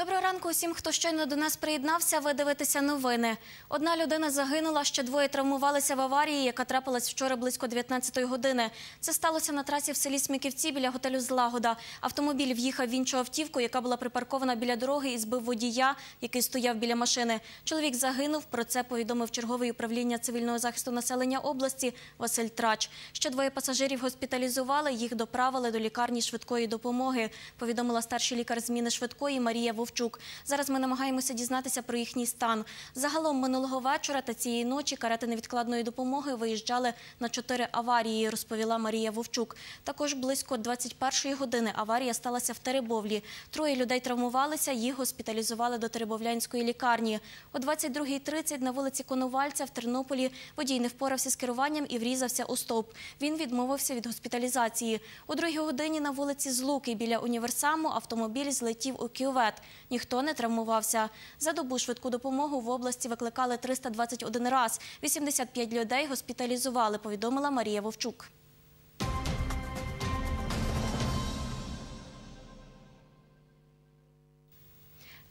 Доброго ранку усім, хто щойно до нас приєднався. Ви дивитеся новини. Одна людина загинула, ще двоє травмувалися в аварії, яка трапилась вчора близько 19-ї години. Це сталося на трасі в селі Смиківці біля готелю Злагода. Автомобіль в'їхав в іншу автівку, яка була припаркована біля дороги і збив водія, який стояв біля машини. Чоловік загинув. Про це повідомив черговий управління цивільного захисту населення області Василь Трач. Ще двоє пасажирів госпіталізували. Їх доправили до лікарні швидкої допомоги. Повідомила старший лікар зміни швидкої Марія Вовчук. Зараз ми намагаємося дізнатися про їхній стан. Загалом минулого вечора та цієї ночі карети невідкладної допомоги виїжджали на чотири аварії, розповіла Марія Вовчук. Також близько 21-ї години аварія сталася в Теребовлі. Троє людей травмувалися, їх госпіталізували до Теребовлянської лікарні. О 22.30 на вулиці Коновальця в Тернополі водій не впорався з керуванням і врізався у стовп. Він відмовився від госпіталізації. О другій годині на вулиці Злуки біля універсаму автомобіль злетів у кювет. Ніхто не травмувався. За добу швидку допомогу в області викликали 321 раз. 85 людей госпіталізували, повідомила Марія Вовчук. –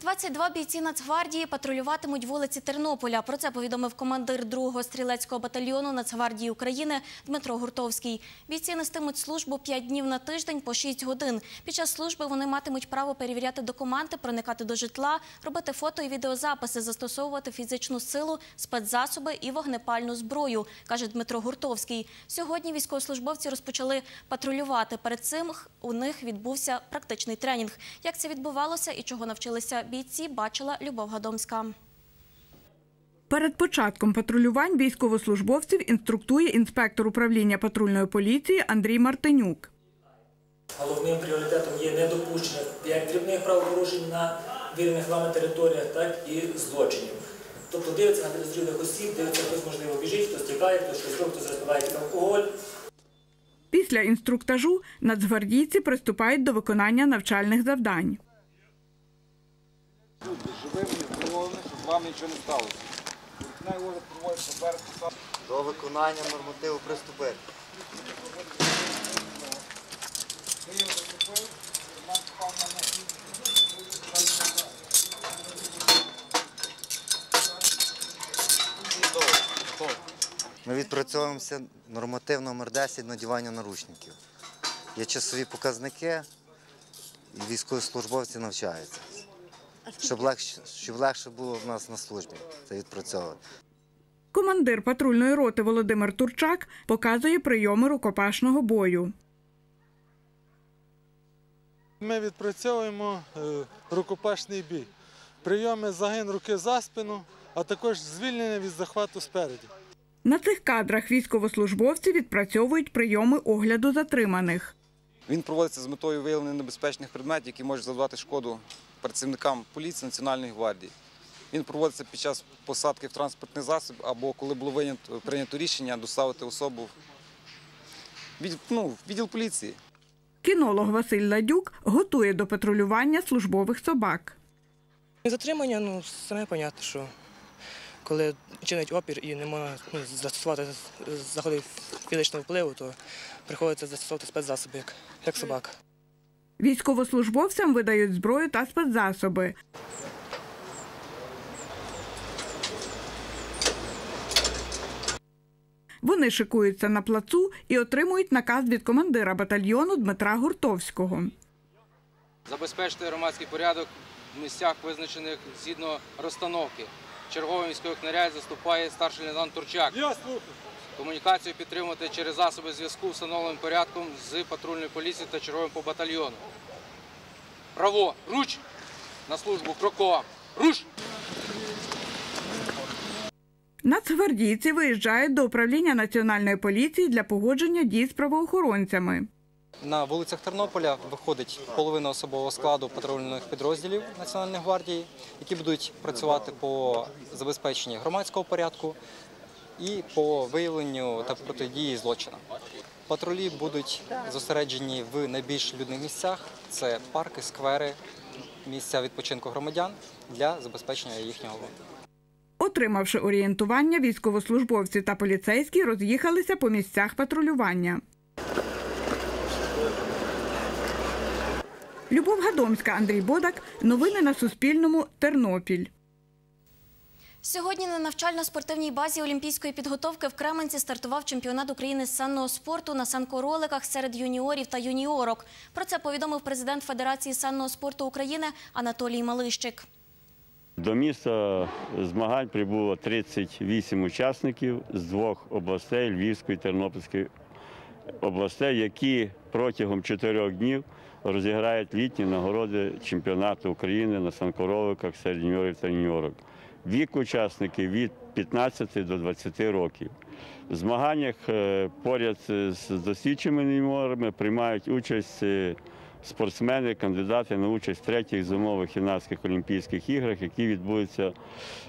22 бійці Нацгвардії патрулюватимуть вулиці Тернополя. Про це повідомив командир 2-го стрілецького батальйону Нацгвардії України Дмитро Гуртовський. Бійці нестимуть службу 5 днів на тиждень по 6 годин. Під час служби вони матимуть право перевіряти документи, проникати до житла, робити фото і відеозаписи, застосовувати фізичну силу, спецзасоби і вогнепальну зброю, каже Дмитро Гуртовський. Сьогодні військовослужбовці розпочали патрулювати. Перед цим у них відбувся практичний тренінг. Як це відбувалося і чого навчилися бійці, бачила Любов Гадомська. Перед початком патрулювань військовослужбовців інструктує інспектор управління патрульної поліції Андрій Мартинюк. Головним пріоритетом є недопущення як дрібних правопорушень на вільних вами територіях, так і злочинів. Тобто дивиться на підозрілих осіб, дивиться, хтось можливо біжить, хтось тікає, хтось щось робить, хтось розпиває алкоголь. Після інструктажу нацгвардійці приступають до виконання навчальних завдань. Будьте живими здоровими, щоб вам нічого не сталося. До виконання нормативу приступити. Ми відпрацьовуємося норматив номер 10 надівання наручників. Є часові показники, і військовослужбовці навчаються. Щоб легше, щоб легше було в нас на службі це відпрацьовувати. Командир патрульної роти Володимир Турчак показує прийоми рукопашного бою. Ми відпрацьовуємо е, рукопашний бій. Прийоми загин руки за спину, а також звільнення від захвату спереді. На цих кадрах військовослужбовці відпрацьовують прийоми огляду затриманих. Він проводиться з метою виявлення небезпечних предметів, які можуть завдати шкоду працівникам поліції Національної гвардії. Він проводиться під час посадки в транспортний засіб або коли було вийнято- прийнято рішення доставити особу в відділ, ну, в відділ поліції. Кінолог Василь Ладюк готує до патрулювання службових собак. Затримання, ну, саме понятно, що коли чинить опір і немає ну, застосувати заходи фізичного впливу, то приходиться застосовувати спецзасоби, як, як собака. Військовослужбовцям видають зброю та спецзасоби. Вони шикуються на плацу і отримують наказ від командира батальйону Дмитра Гуртовського. забезпечити громадський порядок в місцях, визначених згідно розстановки. Черговий міський наряд заступає старший лейтенант Турчак. Я слухаю. Комунікацію підтримувати через засоби зв'язку встановленим порядком з патрульною поліцією та черговим по батальйону. Право, руч! На службу, крокова. Руш! Нацгвардійці виїжджають до управління національної поліції для погодження дій з правоохоронцями. На вулицях Тернополя виходить половина особового складу патрульних підрозділів Національної гвардії, які будуть працювати по забезпеченні громадського порядку і по виявленню та протидії злочинам. Патрулі будуть зосереджені в найбільш людних місцях: це парки, сквери, місця відпочинку громадян для забезпечення їхнього Отримавши орієнтування, військовослужбовці та поліцейські роз'їхалися по місцях патрулювання. Любов Гадомська, Андрій Бодак. Новини на Суспільному. Тернопіль. Сьогодні на навчально-спортивній базі олімпійської підготовки в Кременці стартував чемпіонат України з санного спорту на санкороликах серед юніорів та юніорок. Про це повідомив президент Федерації санного спорту України Анатолій Малищик. До міста змагань прибуло 38 учасників з двох областей Львівської і Тернопільської областей, які протягом чотирьох днів розіграють літні нагороди чемпіонату України на санкоровиках серед юніорів та юніорок. Вік учасників від 15 до 20 років. В змаганнях е, поряд з досвідченими юніорами приймають участь е, спортсмени, кандидати на участь в третіх зимових юнацьких Олімпійських іграх, які відбудуться е,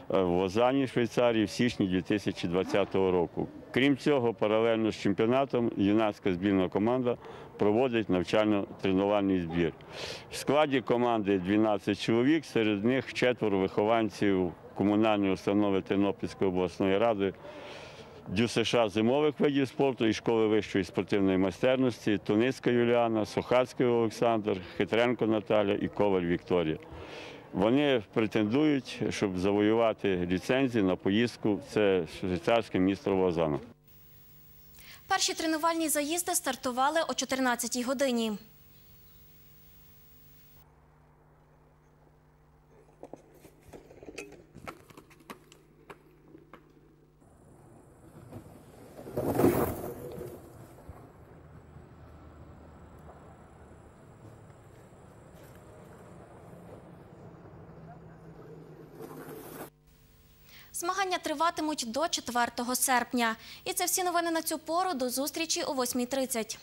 в Лозанні, Швейцарії в січні 2020 року. Крім цього, паралельно з чемпіонатом юнацька збірна команда проводить навчально-тренувальний збір. В складі команди 12 чоловік, серед них четверо вихованців комунальної установи Тернопільської обласної ради. ДЮСШ зимових видів спорту і школи вищої спортивної майстерності Туницька Юліана, Сухацький Олександр, Хитренко Наталя і Коваль Вікторія. Вони претендують, щоб завоювати ліцензію на поїздку це швейцарське місто Лозана. Перші тренувальні заїзди стартували о 14-й годині. Змагання триватимуть до 4 серпня. І це всі новини на цю пору. До зустрічі о 8.30.